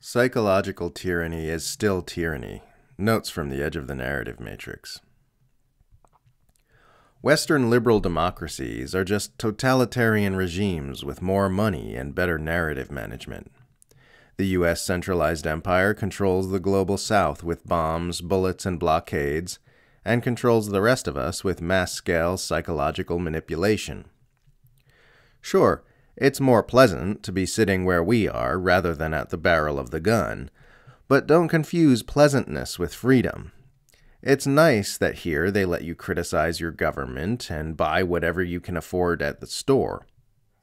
Psychological tyranny is still tyranny. Notes from the edge of the narrative matrix. Western liberal democracies are just totalitarian regimes with more money and better narrative management. The U.S. centralized empire controls the global south with bombs, bullets, and blockades, and controls the rest of us with mass scale psychological manipulation. Sure, it's more pleasant to be sitting where we are rather than at the barrel of the gun, but don't confuse pleasantness with freedom. It's nice that here they let you criticize your government and buy whatever you can afford at the store.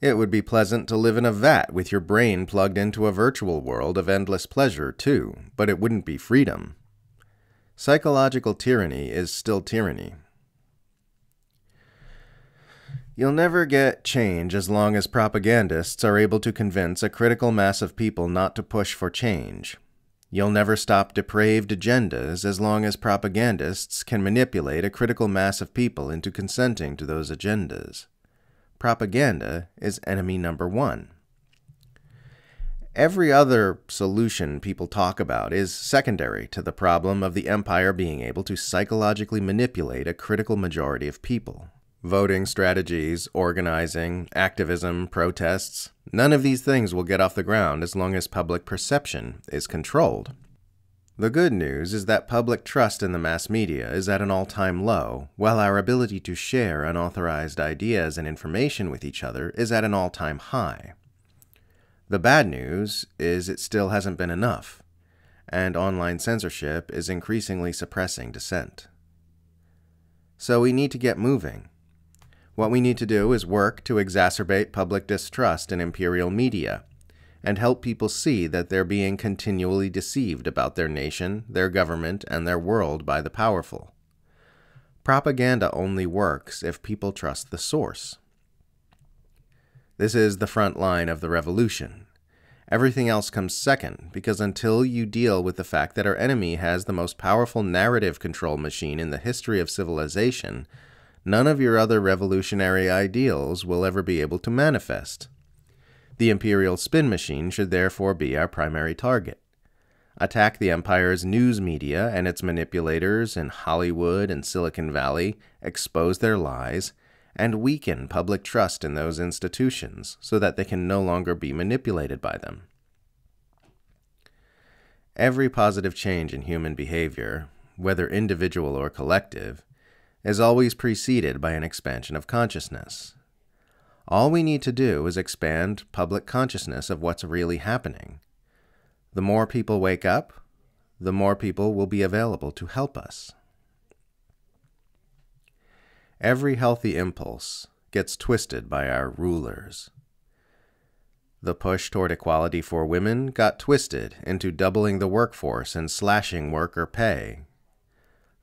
It would be pleasant to live in a vat with your brain plugged into a virtual world of endless pleasure, too, but it wouldn't be freedom. Psychological tyranny is still tyranny. You'll never get change as long as propagandists are able to convince a critical mass of people not to push for change. You'll never stop depraved agendas as long as propagandists can manipulate a critical mass of people into consenting to those agendas. Propaganda is enemy number one. Every other solution people talk about is secondary to the problem of the empire being able to psychologically manipulate a critical majority of people voting strategies, organizing, activism, protests. None of these things will get off the ground as long as public perception is controlled. The good news is that public trust in the mass media is at an all time low, while our ability to share unauthorized ideas and information with each other is at an all time high. The bad news is it still hasn't been enough, and online censorship is increasingly suppressing dissent. So we need to get moving. What we need to do is work to exacerbate public distrust in imperial media and help people see that they're being continually deceived about their nation, their government, and their world by the powerful. Propaganda only works if people trust the source. This is the front line of the revolution. Everything else comes second, because until you deal with the fact that our enemy has the most powerful narrative control machine in the history of civilization, none of your other revolutionary ideals will ever be able to manifest. The imperial spin machine should therefore be our primary target. Attack the empire's news media and its manipulators in Hollywood and Silicon Valley, expose their lies, and weaken public trust in those institutions so that they can no longer be manipulated by them. Every positive change in human behavior, whether individual or collective, is always preceded by an expansion of consciousness. All we need to do is expand public consciousness of what's really happening. The more people wake up, the more people will be available to help us. Every healthy impulse gets twisted by our rulers. The push toward equality for women got twisted into doubling the workforce and slashing worker pay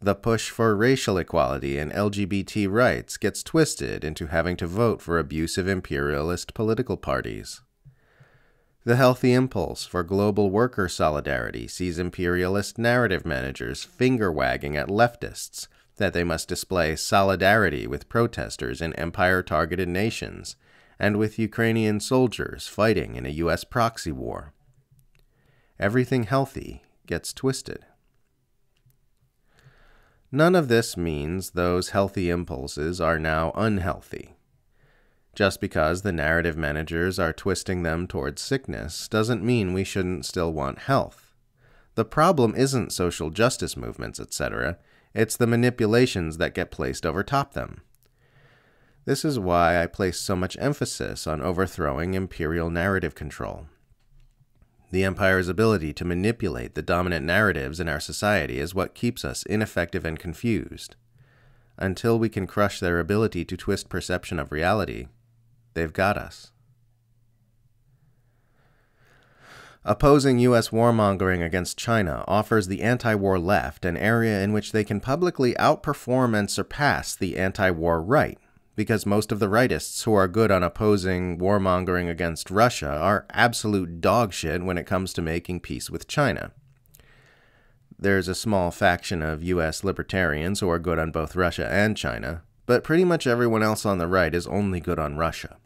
the push for racial equality and LGBT rights gets twisted into having to vote for abusive imperialist political parties. The healthy impulse for global worker solidarity sees imperialist narrative managers finger wagging at leftists that they must display solidarity with protesters in empire targeted nations and with Ukrainian soldiers fighting in a U.S. proxy war. Everything healthy gets twisted. None of this means those healthy impulses are now unhealthy. Just because the narrative managers are twisting them towards sickness doesn't mean we shouldn't still want health. The problem isn't social justice movements, etc., it's the manipulations that get placed over top them. This is why I place so much emphasis on overthrowing imperial narrative control. The empire's ability to manipulate the dominant narratives in our society is what keeps us ineffective and confused. Until we can crush their ability to twist perception of reality, they've got us. Opposing U.S. warmongering against China offers the anti war left an area in which they can publicly outperform and surpass the anti war right because most of the rightists who are good on opposing warmongering against Russia are absolute dogshit when it comes to making peace with China. There's a small faction of US libertarians who are good on both Russia and China, but pretty much everyone else on the right is only good on Russia.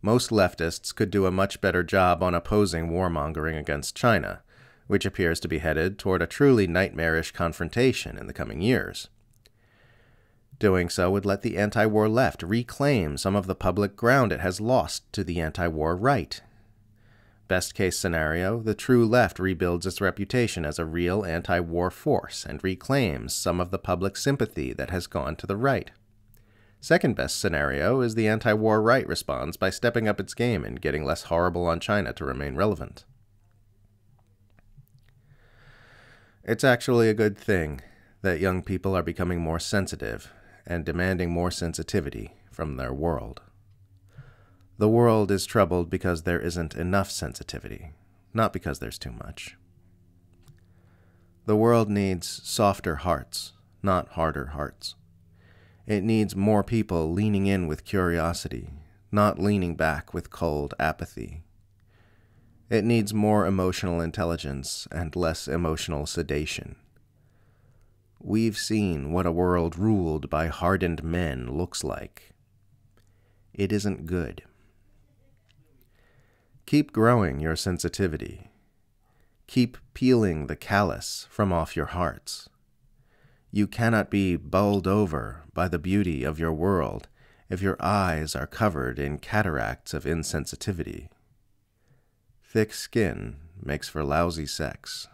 most leftists could do a much better job on opposing warmongering against China, which appears to be headed toward a truly nightmarish confrontation in the coming years. Doing so would let the anti war left reclaim some of the public ground it has lost to the anti war right. Best case scenario, the true left rebuilds its reputation as a real anti war force and reclaims some of the public sympathy that has gone to the right. Second best scenario is the anti war right responds by stepping up its game and getting less horrible on China to remain relevant. It's actually a good thing that young people are becoming more sensitive and demanding more sensitivity from their world. The world is troubled because there isn't enough sensitivity, not because there's too much. The world needs softer hearts, not harder hearts. It needs more people leaning in with curiosity, not leaning back with cold apathy. It needs more emotional intelligence and less emotional sedation. We've seen what a world ruled by hardened men looks like. It isn't good. Keep growing your sensitivity. Keep peeling the callus from off your hearts. You cannot be bowled over by the beauty of your world if your eyes are covered in cataracts of insensitivity. Thick skin makes for lousy sex.